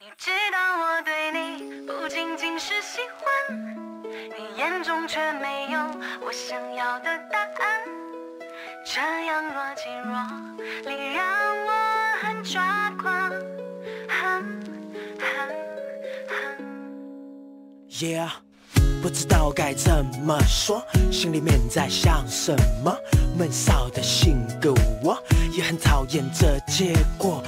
你知道我对你不仅仅是喜欢，你眼中却没有我想要的答案。这样若即若离，让我很抓狂。哼哼哼 Yeah，不知道该怎么说，心里面在想什么。闷骚的性格，我也很讨厌这结果。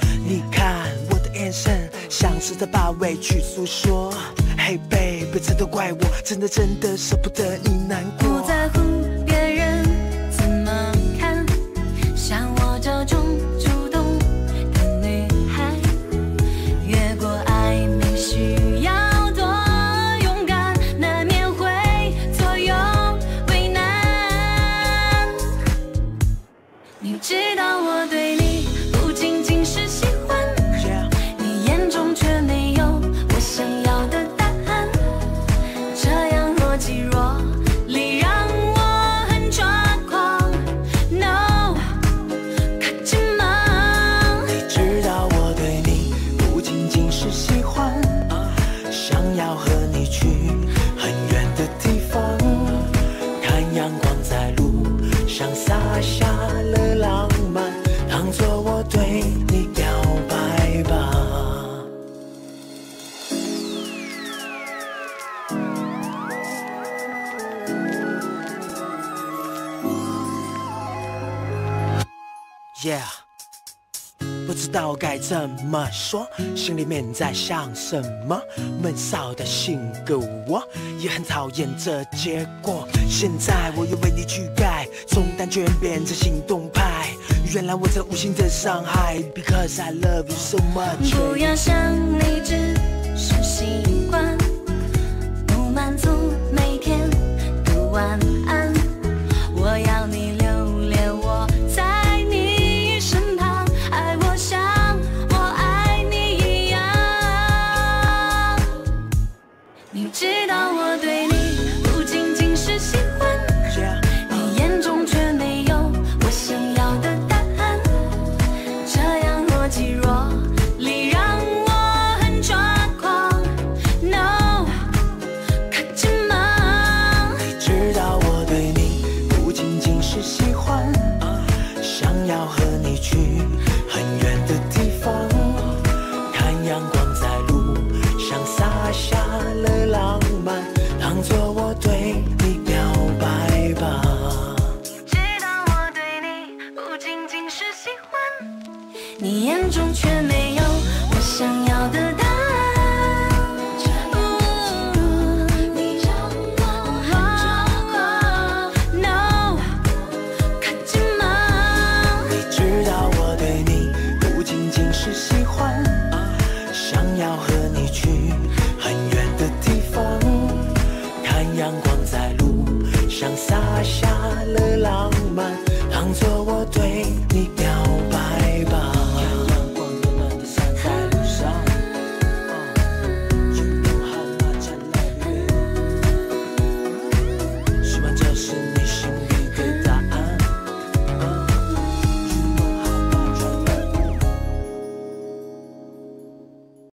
你看我的眼神，像是在把委屈诉说。Hey baby，这都怪我，真的真的舍不得你难过。不在乎别人怎么看，像我这种主动的女孩，越过暧昧需要多勇敢，难免会左右为难。你知道我对上洒下了浪漫，当作我对你表白吧。Yeah，不知道该怎么说，心里面在想什么。闷骚的性格，我也很讨厌这结果。现在我又为你去改，全变成行动派。原来我在无心的伤害，Because I love you so much。不要想你只是习惯，不满足每天你眼中却没有我想要的答案。你让我很抓狂，No，可紧吗？你知道我对你不仅仅是喜欢，想要和你去很远的地方，看阳光在路上洒下，